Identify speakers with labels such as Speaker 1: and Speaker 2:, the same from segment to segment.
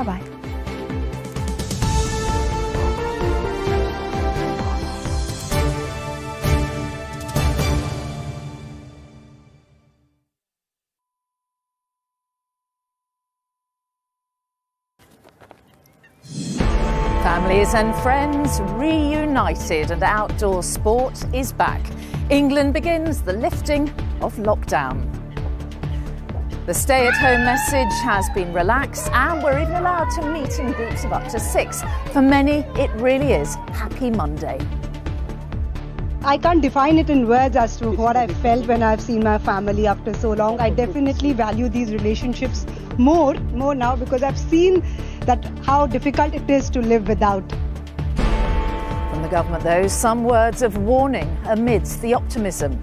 Speaker 1: Bye bye. Families and friends reunited and outdoor sport is back. England begins the lifting of lockdown. The stay at home message has been relaxed and we're even allowed to meet in groups of up to six. For many, it really is Happy Monday.
Speaker 2: I can't define it in words as to what I felt when I've seen my family after so long. I definitely value these relationships more, more now because I've seen that how difficult it is to live without.
Speaker 1: From the government, though, some words of warning amidst the optimism.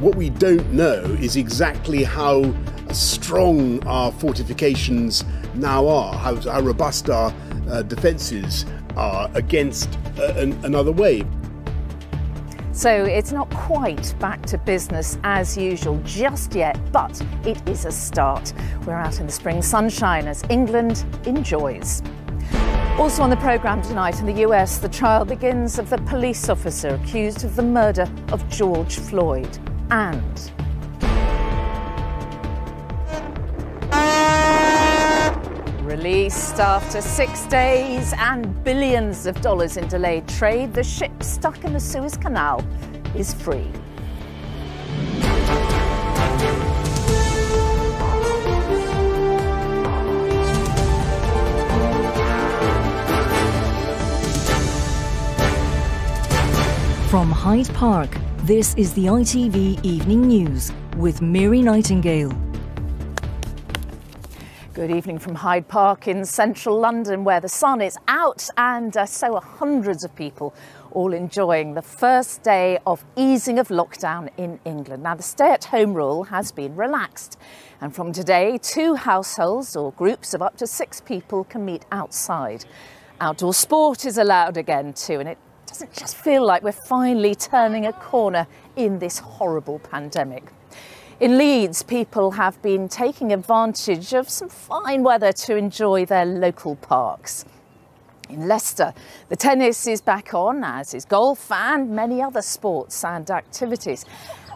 Speaker 3: What we don't know is exactly how strong our fortifications now are, how, how robust our uh, defences are against uh, an, another wave.
Speaker 1: So it's not quite back to business as usual just yet, but it is a start. We're out in the spring sunshine as England enjoys. Also on the programme tonight in the US, the trial begins of the police officer accused of the murder of George Floyd. And Released after six days and billions of dollars in delayed trade, the ship stuck in the Suez Canal is free.
Speaker 4: From Hyde Park, this is the ITV Evening News with Mary Nightingale.
Speaker 1: Good evening from Hyde Park in central London, where the sun is out and uh, so are hundreds of people all enjoying the first day of easing of lockdown in England. Now, the stay at home rule has been relaxed, and from today, two households or groups of up to six people can meet outside. Outdoor sport is allowed again, too, and it doesn't just feel like we're finally turning a corner in this horrible pandemic. In Leeds, people have been taking advantage of some fine weather to enjoy their local parks. In Leicester, the tennis is back on, as is golf and many other sports and activities.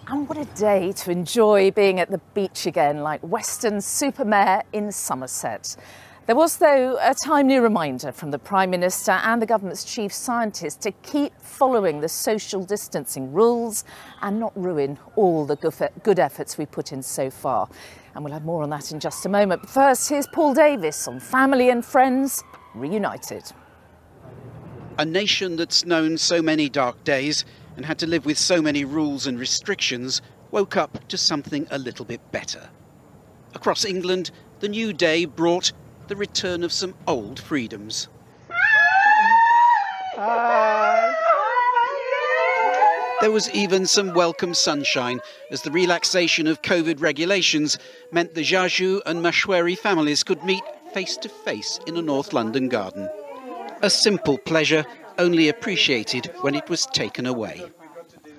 Speaker 1: And what a day to enjoy being at the beach again, like Weston Super Mare in Somerset. There was, though, a timely reminder from the Prime Minister and the government's chief scientist to keep following the social distancing rules and not ruin all the good efforts we put in so far. And we'll have more on that in just a moment. But first, here's Paul Davis on family and friends reunited.
Speaker 5: A nation that's known so many dark days and had to live with so many rules and restrictions woke up to something a little bit better. Across England, the new day brought the return of some old freedoms. There was even some welcome sunshine as the relaxation of COVID regulations meant the Jaju and Mashweri families could meet face to face in a North London garden. A simple pleasure, only appreciated when it was taken away.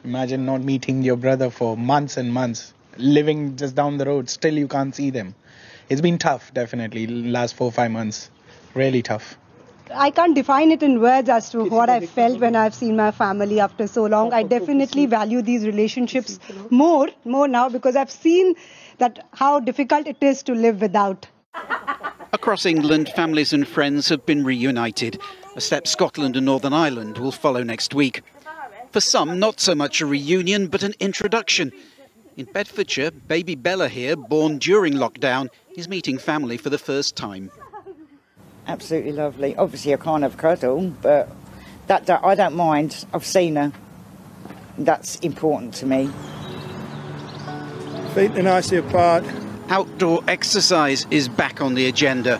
Speaker 6: Imagine not meeting your brother for months and months, living just down the road, still you can't see them. It's been tough, definitely, last four, five months. Really tough.
Speaker 2: I can't define it in words as to what I felt when I've seen my family after so long. I definitely value these relationships more, more now because I've seen that how difficult it is to live without.
Speaker 5: Across England, families and friends have been reunited, a step Scotland and Northern Ireland will follow next week. For some, not so much a reunion, but an introduction. In Bedfordshire, baby Bella here, born during lockdown, is meeting family for the first time.
Speaker 7: Absolutely lovely. Obviously, I can't have a cuddle, but that, that I don't mind. I've seen her. That's important to me.
Speaker 8: Feet are nicely apart,
Speaker 5: Outdoor exercise is back on the agenda.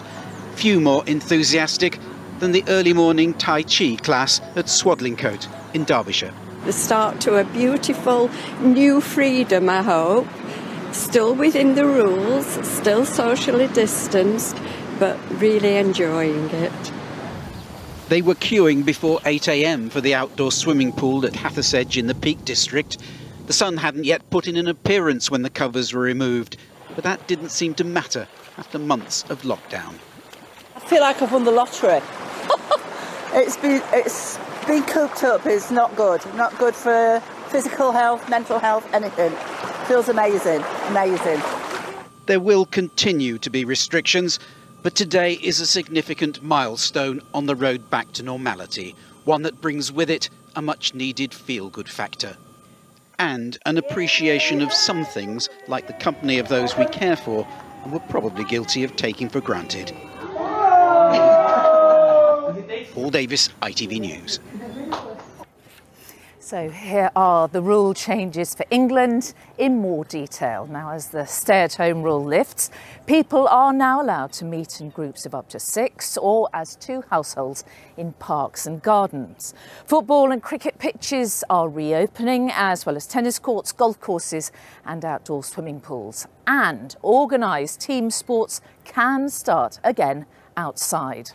Speaker 5: Few more enthusiastic than the early morning Tai Chi class at Swadlincote in Derbyshire.
Speaker 9: The start to a beautiful new freedom, I hope. Still within the rules, still socially distanced, but really enjoying it.
Speaker 5: They were queuing before 8am for the outdoor swimming pool at Hathersage in the Peak District. The sun hadn't yet put in an appearance when the covers were removed, but that didn't seem to matter after months of lockdown.
Speaker 8: I feel like I've won the lottery. it's been it's been cooped up is not good. Not good for physical health, mental health, anything. Feels amazing, amazing.
Speaker 5: There will continue to be restrictions, but today is a significant milestone on the road back to normality, one that brings with it a much needed feel good factor. And an appreciation of some things, like the company of those we care for and we're probably guilty of taking for granted. Paul Davis, ITV News.
Speaker 1: So here are the rule changes for England in more detail. Now, as the stay at home rule lifts, people are now allowed to meet in groups of up to six or as two households in parks and gardens. Football and cricket pitches are reopening, as well as tennis courts, golf courses, and outdoor swimming pools. And organised team sports can start again outside.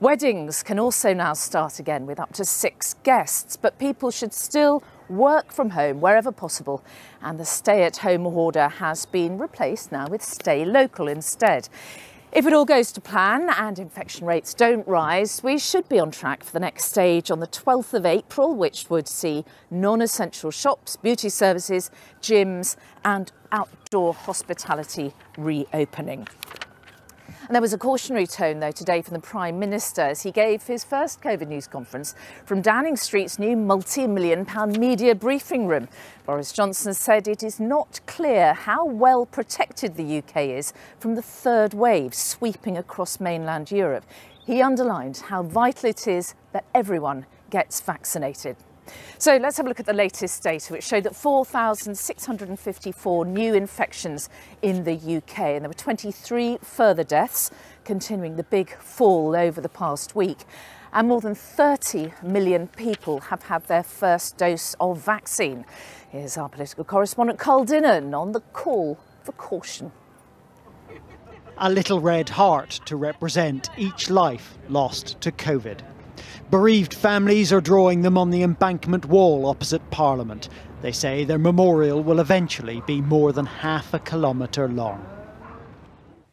Speaker 1: Weddings can also now start again with up to six guests, but people should still work from home wherever possible. And the stay at home order has been replaced now with stay local instead. If it all goes to plan and infection rates don't rise, we should be on track for the next stage on the 12th of April, which would see non essential shops, beauty services, gyms, and outdoor hospitality reopening. And there was a cautionary tone, though, today from the Prime Minister as he gave his first COVID news conference from Downing Street's new multi million pound media briefing room. Boris Johnson said it is not clear how well protected the UK is from the third wave sweeping across mainland Europe. He underlined how vital it is that everyone gets vaccinated. So let's have a look at the latest data, which showed that 4,654 new infections in the UK, and there were 23 further deaths, continuing the big fall over the past week. And more than 30 million people have had their first dose of vaccine. Here's our political correspondent Carl Dinnen on the call for caution.
Speaker 10: A little red heart to represent each life lost to COVID. Bereaved families are drawing them on the embankment wall opposite Parliament. They say their memorial will eventually be more than half a kilometre long.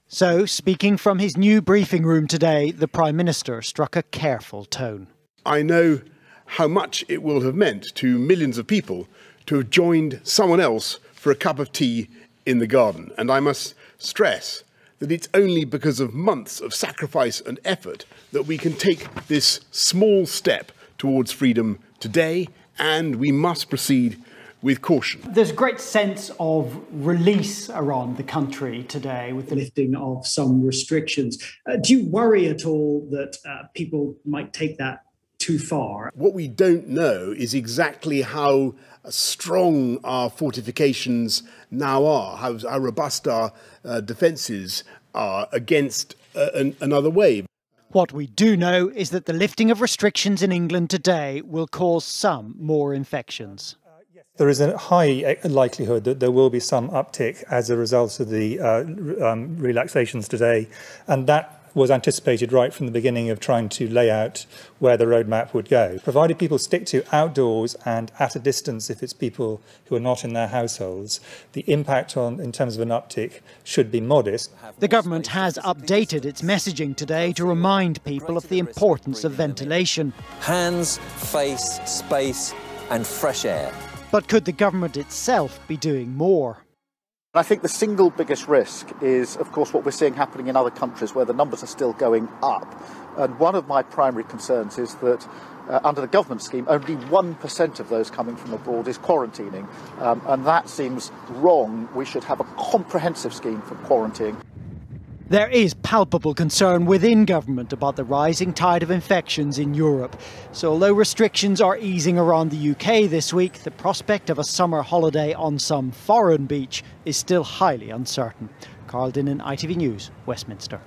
Speaker 10: So, speaking from his new briefing room today, the Prime Minister struck a careful tone.
Speaker 3: I know how much it will have meant to millions of people to have joined someone else for a cup of tea in the garden. And I must stress that it's only because of months of sacrifice and effort that we can take this small step towards freedom today, and we must proceed with caution.
Speaker 10: There's a great sense of release around the country today with the lifting of some restrictions. Uh, do you worry at all that uh, people might take that too far?
Speaker 3: What we don't know is exactly how strong our fortifications now are, how, how robust our uh, defences are against uh, an, another wave.
Speaker 10: What we do know is that the lifting of restrictions in England today will cause some more infections.
Speaker 11: There is a high uh, likelihood that there will be some uptick as a result of the uh, um, relaxations today, and that was anticipated right from the beginning of trying to lay out where the roadmap would go. Provided people stick to outdoors and at a distance if it's people who are not in their households, the impact on in terms of an uptick should be modest.
Speaker 10: The government has updated its messaging today to remind people of the importance of ventilation.
Speaker 12: Hands, face, space and fresh air.
Speaker 10: But could the government itself be doing more?
Speaker 13: I think the single biggest risk is, of course, what we're seeing happening in other countries where the numbers are still going up. And one of my primary concerns is that uh, under the government scheme, only 1% of those coming from abroad is quarantining. Um, and that seems wrong. We should have a comprehensive scheme for quarantining.
Speaker 10: There is palpable concern within government about the rising tide of infections in Europe. So, although restrictions are easing around the UK this week, the prospect of a summer holiday on some foreign beach is still highly uncertain. Carl Dinnen ITV News, Westminster.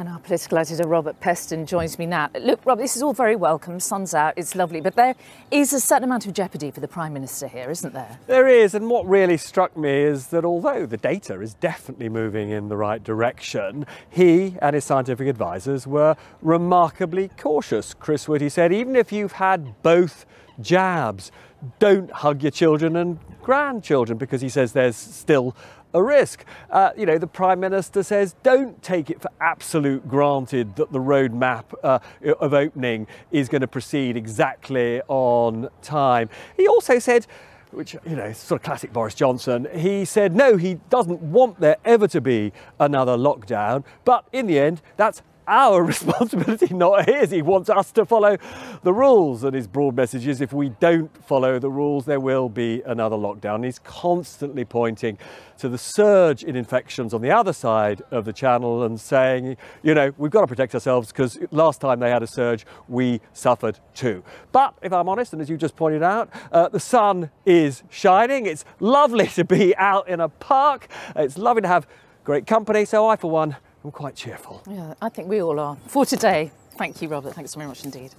Speaker 1: And our political editor Robert Peston joins me now. Look, Rob, this is all very welcome. Sun's out, it's lovely, but there is a certain amount of jeopardy for the Prime Minister here, isn't there?
Speaker 14: There is, and what really struck me is that although the data is definitely moving in the right direction, he and his scientific advisors were remarkably cautious. Chris Whitty said, even if you've had both jabs, don't hug your children and grandchildren because he says there's still a risk. Uh, you know, the Prime Minister says don't take it for absolute granted that the roadmap uh, of opening is going to proceed exactly on time. He also said, which, you know, sort of classic Boris Johnson, he said no, he doesn't want there ever to be another lockdown, but in the end, that's our responsibility, not his. He wants us to follow the rules. And his broad message is if we don't follow the rules, there will be another lockdown. He's constantly pointing to the surge in infections on the other side of the channel and saying, you know, we've got to protect ourselves because last time they had a surge, we suffered too. But if I'm honest, and as you just pointed out, uh, the sun is shining. It's lovely to be out in a park. It's lovely to have great company. So I, for one, I'm quite cheerful.
Speaker 1: Yeah, I think we all are. For today, thank you, Robert. Thanks very much indeed.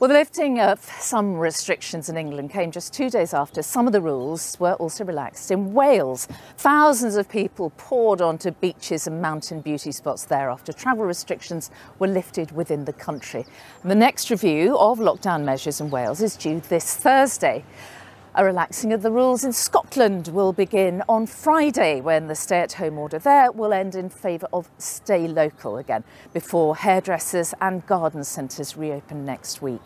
Speaker 1: Well, the lifting of some restrictions in England came just two days after some of the rules were also relaxed in Wales. Thousands of people poured onto beaches and mountain beauty spots there after travel restrictions were lifted within the country. And the next review of lockdown measures in Wales is due this Thursday. A relaxing of the rules in Scotland will begin on Friday when the stay at home order there will end in favour of stay local again before hairdressers and garden centres reopen next week.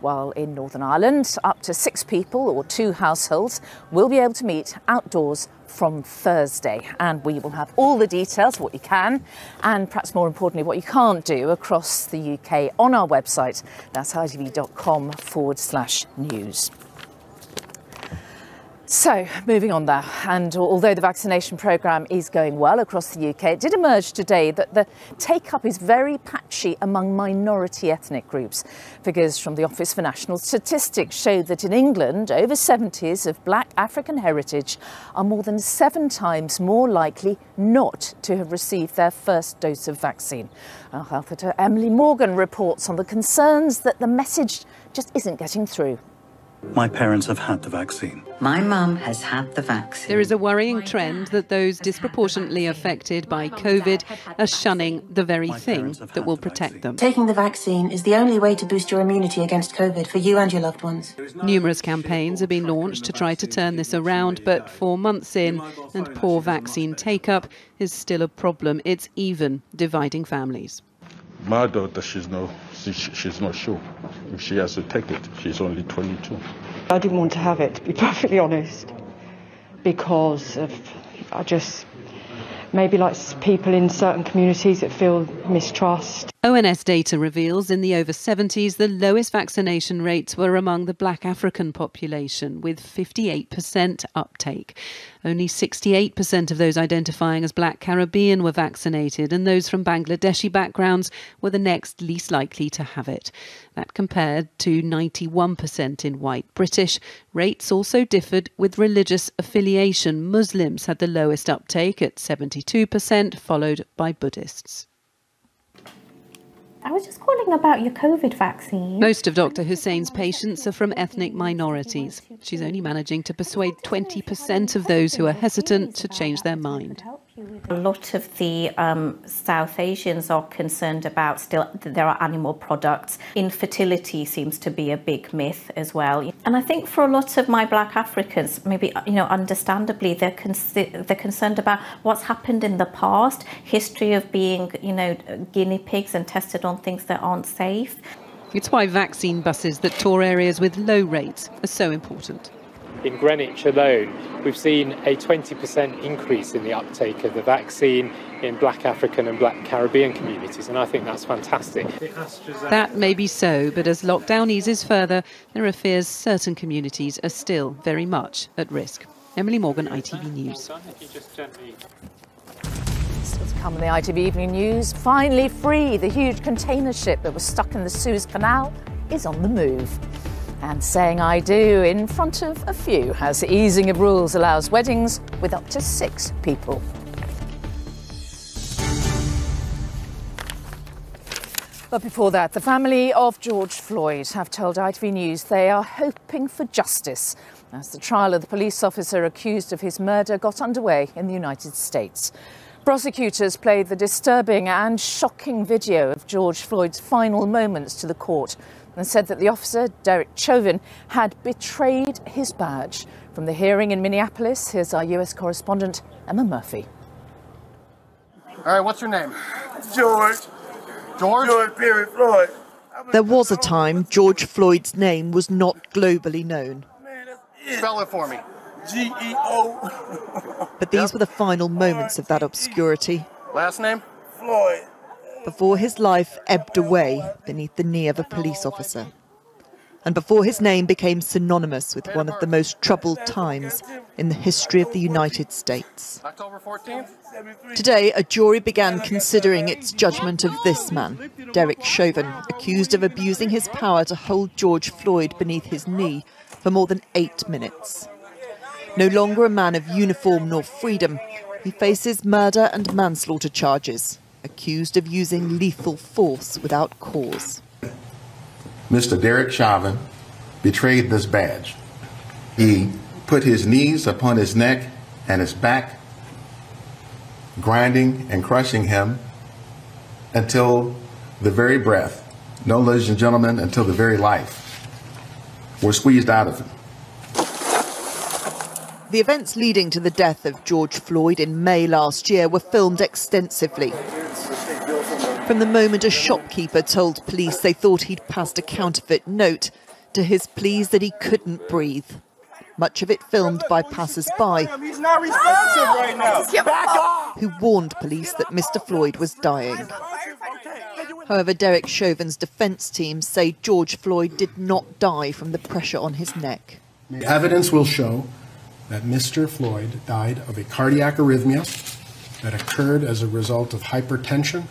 Speaker 1: While in Northern Ireland, up to six people or two households will be able to meet outdoors from Thursday. And we will have all the details, what you can, and perhaps more importantly, what you can't do across the UK on our website. That's itv.com forward slash news. So, moving on there, and although the vaccination programme is going well across the UK, it did emerge today that the take up is very patchy among minority ethnic groups. Figures from the Office for National Statistics show that in England, over 70s of black African heritage are more than seven times more likely not to have received their first dose of vaccine. Our health editor Emily Morgan reports on the concerns that the message just isn't getting through.
Speaker 15: My parents have had the vaccine.
Speaker 16: My mum has had the vaccine.
Speaker 17: There is a worrying trend that those disproportionately affected by COVID are shunning the very thing that will protect them.
Speaker 18: Taking the vaccine is the only way to boost your immunity against COVID for you and your loved ones.
Speaker 17: Numerous campaigns have been launched to try to turn this around, but four months in, and poor vaccine take up is still a problem. It's even dividing families.
Speaker 19: My daughter, she's no she, she's not sure if she has to take it. She's only 22.
Speaker 20: I didn't want to have it, to be perfectly honest, because of I just maybe like people in certain communities that feel mistrust.
Speaker 17: ONS data reveals in the over 70s the lowest vaccination rates were among the black African population, with 58% uptake. Only 68% of those identifying as black Caribbean were vaccinated, and those from Bangladeshi backgrounds were the next least likely to have it. That compared to 91% in white British. Rates also differed with religious affiliation. Muslims had the lowest uptake at 72%, followed by Buddhists.
Speaker 21: I was just calling about your COVID vaccine.
Speaker 17: Most of Dr. Hussein's patients are from ethnic minorities. She's only managing to persuade 20% of those who are hesitant to change their mind.
Speaker 21: A lot of the um, South Asians are concerned about still there are animal products. Infertility seems to be a big myth as well. And I think for a lot of my black Africans, maybe you know, understandably, they're con- they're concerned about what's happened in the past, history of being you know guinea pigs and tested on things that aren't safe.
Speaker 17: It's why vaccine buses that tour areas with low rates are so important
Speaker 22: in Greenwich alone, we've seen a 20% increase in the uptake of the vaccine in black African and black Caribbean communities, and I think that's fantastic.
Speaker 17: That may be so, but as lockdown eases further, there are fears certain communities are still very much at risk. Emily Morgan, ITV News.
Speaker 1: Still to come in the ITV Evening News. Finally free, the huge container ship that was stuck in the Suez Canal is on the move and saying I do in front of a few as the easing of rules allows weddings with up to six people. But before that, the family of George Floyd have told ITV News they are hoping for justice as the trial of the police officer accused of his murder got underway in the United States. Prosecutors played the disturbing and shocking video of George Floyd's final moments to the court and said that the officer, Derek Chauvin, had betrayed his badge. From the hearing in Minneapolis, here's our US correspondent, Emma Murphy.
Speaker 23: All right, what's your name?
Speaker 24: George.
Speaker 23: George?
Speaker 24: George Perry Floyd.
Speaker 25: There was a time George Floyd's name was not globally known.
Speaker 23: Spell it for me.
Speaker 24: G E O.
Speaker 25: But these were the final moments of that obscurity
Speaker 23: Last name?
Speaker 24: Floyd.
Speaker 25: Before his life ebbed away beneath the knee of a police officer. And before his name became synonymous with one of the most troubled times in the history of the United States. Today, a jury began considering its judgment of this man, Derek Chauvin, accused of abusing his power to hold George Floyd beneath his knee for more than eight minutes. No longer a man of uniform nor freedom, he faces murder and manslaughter charges, accused of using lethal force without cause.
Speaker 26: Mr. Derek Chauvin betrayed this badge. He put his knees upon his neck and his back, grinding and crushing him until the very breath, no, ladies and gentlemen, until the very life were squeezed out of him.
Speaker 25: The events leading to the death of George Floyd in May last year were filmed extensively. From the moment a shopkeeper told police they thought he'd passed a counterfeit note to his pleas that he couldn't breathe. Much of it filmed by passers-by
Speaker 24: He's not responsive right now. Back off.
Speaker 25: who warned police that Mr. Floyd was dying. However, Derek Chauvin's defence team say George Floyd did not die from the pressure on his neck.
Speaker 27: The evidence will show that Mr. Floyd died of a cardiac arrhythmia that occurred as a result of hypertension,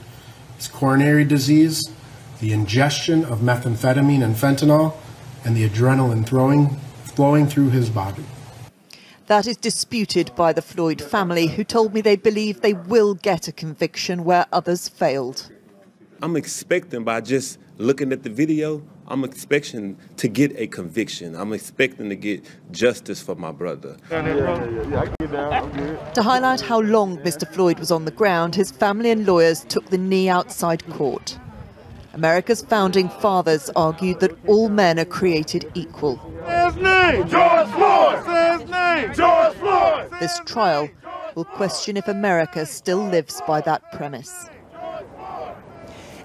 Speaker 27: his coronary disease, the ingestion of methamphetamine and fentanyl, and the adrenaline throwing, flowing through his body.
Speaker 25: That is disputed by the Floyd family, who told me they believe they will get a conviction where others failed.
Speaker 28: I'm expecting by just looking at the video, I'm expecting to get a conviction. I'm expecting to get justice for my brother.
Speaker 25: To highlight how long Mr. Floyd was on the ground, his family and lawyers took the knee outside court. America's founding fathers argued that all men are created equal.
Speaker 24: His name, George Floyd. His name, George Floyd.
Speaker 25: This trial will question if America still lives by that premise.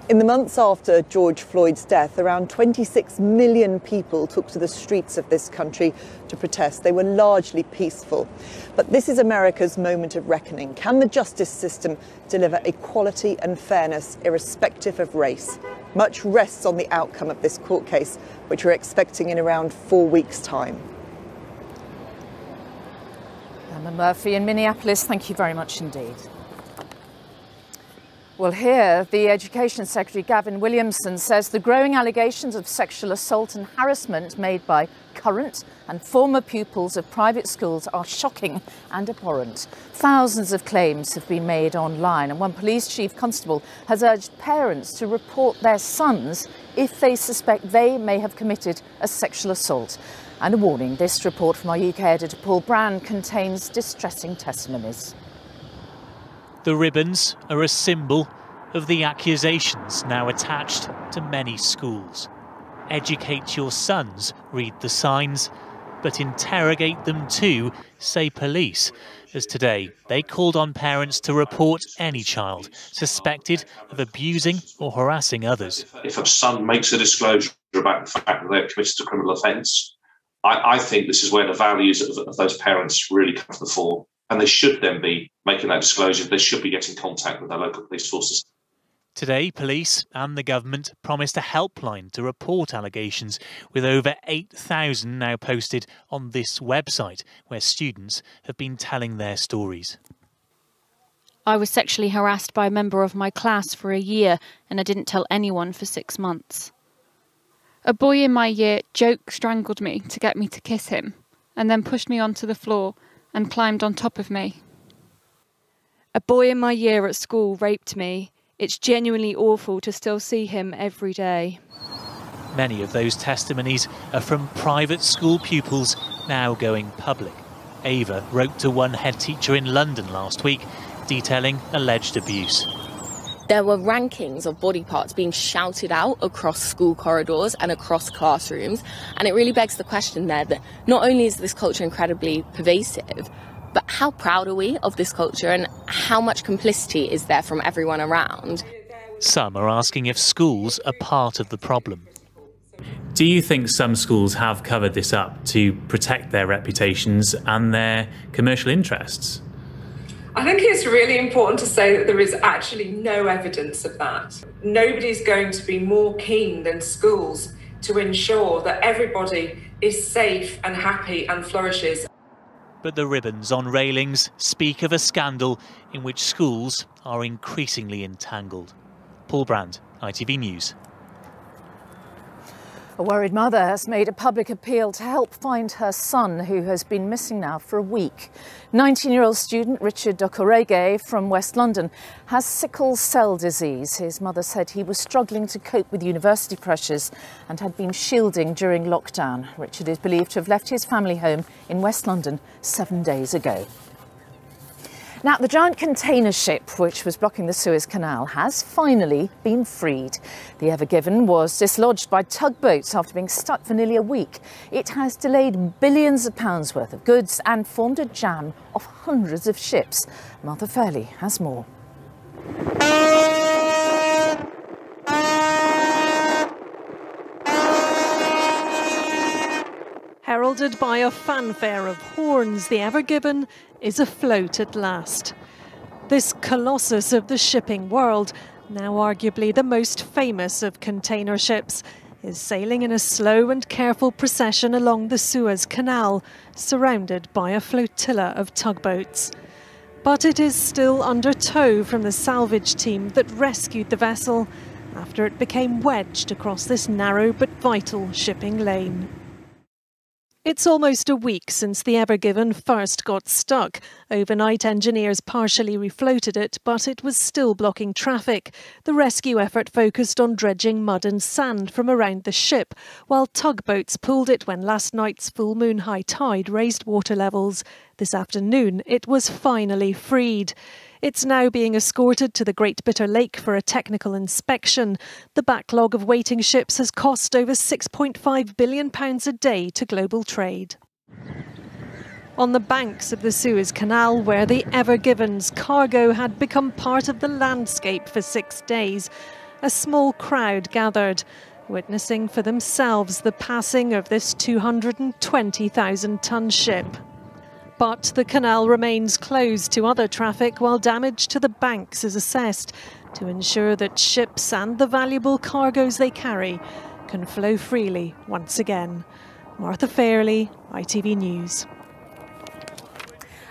Speaker 25: In the months after George Floyd's death, around 26 million people took to the streets of this country to protest. They were largely peaceful. But this is America's moment of reckoning. Can the justice system deliver equality and fairness irrespective of race? Much rests on the outcome of this court case, which we're expecting in around four weeks' time.
Speaker 1: Emma Murphy in Minneapolis, thank you very much indeed. Well, here, the Education Secretary Gavin Williamson says the growing allegations of sexual assault and harassment made by current and former pupils of private schools are shocking and abhorrent. Thousands of claims have been made online, and one police chief constable has urged parents to report their sons if they suspect they may have committed a sexual assault. And a warning this report from our UK editor Paul Brand contains distressing testimonies.
Speaker 29: The ribbons are a symbol of the accusations now attached to many schools. Educate your sons, read the signs, but interrogate them too, say police. As today, they called on parents to report any child suspected of abusing or harassing others.
Speaker 30: If a son makes a disclosure about the fact that they've committed a criminal offence, I, I think this is where the values of, of those parents really come to the fore and they should then be making that disclosure. They should be getting contact with their local police forces.
Speaker 29: Today, police and the government promised a helpline to report allegations, with over 8,000 now posted on this website, where students have been telling their stories.
Speaker 31: I was sexually harassed by a member of my class for a year, and I didn't tell anyone for six months. A boy in my year joke strangled me to get me to kiss him, and then pushed me onto the floor and climbed on top of me. A boy in my year at school raped me. It's genuinely awful to still see him every day.
Speaker 29: Many of those testimonies are from private school pupils now going public. Ava wrote to one head teacher in London last week detailing alleged abuse.
Speaker 32: There were rankings of body parts being shouted out across school corridors and across classrooms. And it really begs the question there that not only is this culture incredibly pervasive, But how proud are we of this culture and how much complicity is there from everyone around?
Speaker 29: Some are asking if schools are part of the problem.
Speaker 33: Do you think some schools have covered this up to protect their reputations and their commercial interests?
Speaker 34: I think it's really important to say that there is actually no evidence of that. Nobody's going to be more keen than schools to ensure that everybody is safe and happy and flourishes.
Speaker 29: But the ribbons on railings speak of a scandal in which schools are increasingly entangled. Paul Brand, ITV News.
Speaker 1: A worried mother has made a public appeal to help find her son, who has been missing now for a week. 19 year old student Richard Okorogheye from West London has sickle cell disease. His mother said he was struggling to cope with university pressures and had been shielding during lockdown. Richard is believed to have left his family home in West London seven days ago. Now, the giant container ship which was blocking the Suez Canal has finally been freed. The Ever Given was dislodged by tugboats after being stuck for nearly a week. It has delayed billions of pounds worth of goods and formed a jam of hundreds of ships. Martha Fairlie has more.
Speaker 35: Heralded by a fanfare of horns, the Ever Given is afloat at last. This colossus of the shipping world, now arguably the most famous of container ships, is sailing in a slow and careful procession along the Suez Canal, surrounded by a flotilla of tugboats. But it is still under tow from the salvage team that rescued the vessel after it became wedged across this narrow but vital shipping lane. It's almost a week since the Ever Given first got stuck. Overnight, engineers partially refloated it, but it was still blocking traffic. The rescue effort focused on dredging mud and sand from around the ship, while tugboats pulled it when last night's full moon high tide raised water levels. This afternoon, it was finally freed. It's now being escorted to the Great Bitter Lake for a technical inspection. The backlog of waiting ships has cost over £6.5 billion a day to global trade. On the banks of the Suez Canal, where the Ever Given's cargo had become part of the landscape for six days, a small crowd gathered, witnessing for themselves the passing of this 220,000 ton ship. But the canal remains closed to other traffic while damage to the banks is assessed to ensure that ships and the valuable cargoes they carry can flow freely once again. Martha Fairlie, ITV News.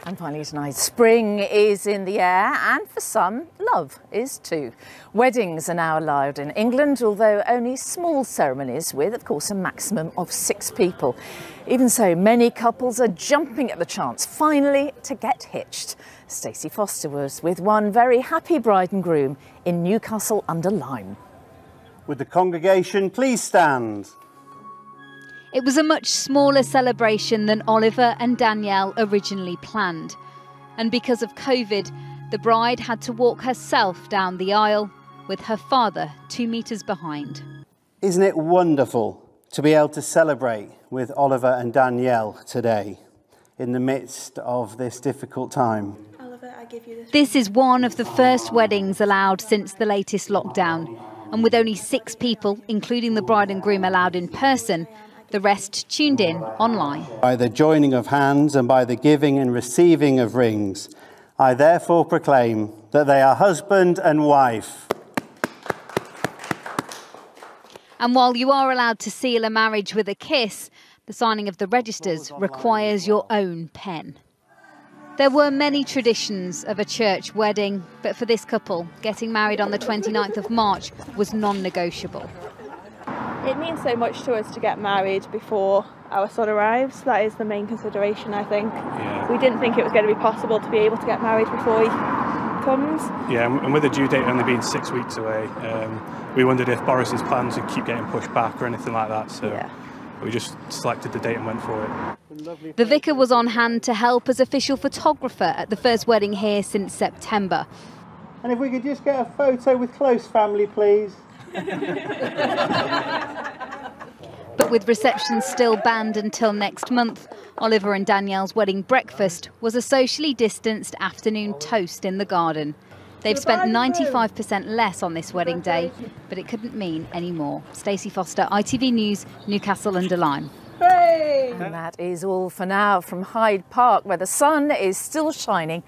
Speaker 1: And finally tonight, spring is in the air, and for some, love is too. Weddings are now allowed in England, although only small ceremonies with, of course, a maximum of six people. Even so, many couples are jumping at the chance finally to get hitched. Stacey Foster was with one very happy bride and groom in Newcastle under Lyme.
Speaker 36: Would the congregation please stand?
Speaker 37: It was a much smaller celebration than Oliver and Danielle originally planned. And because of COVID, the bride had to walk herself down the aisle with her father two metres behind.
Speaker 36: Isn't it wonderful to be able to celebrate with Oliver and Danielle today in the midst of this difficult time?
Speaker 37: This is one of the first weddings allowed since the latest lockdown. And with only six people, including the bride and groom, allowed in person, the rest tuned in online.
Speaker 36: By the joining of hands and by the giving and receiving of rings, I therefore proclaim that they are husband and wife.
Speaker 37: And while you are allowed to seal a marriage with a kiss, the signing of the registers requires your own pen. There were many traditions of a church wedding, but for this couple, getting married on the 29th of March was non negotiable.
Speaker 38: It means so much to us to get married before our son arrives. That is the main consideration, I think.
Speaker 39: Yeah.
Speaker 38: We didn't think it was going to be possible to be able to get married before he comes.
Speaker 39: Yeah, and with the due date only being six weeks away, um, we wondered if Boris's plans would keep getting pushed back or anything like that. So
Speaker 38: yeah.
Speaker 39: we just selected the date and went for it.
Speaker 37: The vicar was on hand to help as official photographer at the first wedding here since September.
Speaker 36: And if we could just get a photo with close family, please.
Speaker 37: But with receptions still banned until next month, Oliver and Danielle's wedding breakfast was a socially distanced afternoon toast in the garden. They've spent 95% less on this wedding day, but it couldn't mean any more. Stacey Foster, ITV News, Newcastle under Lyme.
Speaker 1: And that is all for now from Hyde Park, where the sun is still shining.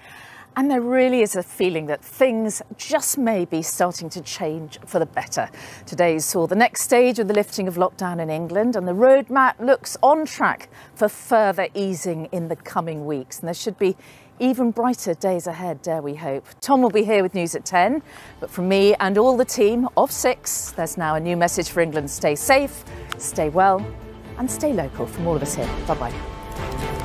Speaker 1: And there really is a feeling that things just may be starting to change for the better. Today saw the next stage of the lifting of lockdown in England, and the roadmap looks on track for further easing in the coming weeks. And there should be even brighter days ahead, dare we hope. Tom will be here with news at 10, but from me and all the team of six, there's now a new message for England stay safe, stay well, and stay local from all of us here. Bye bye.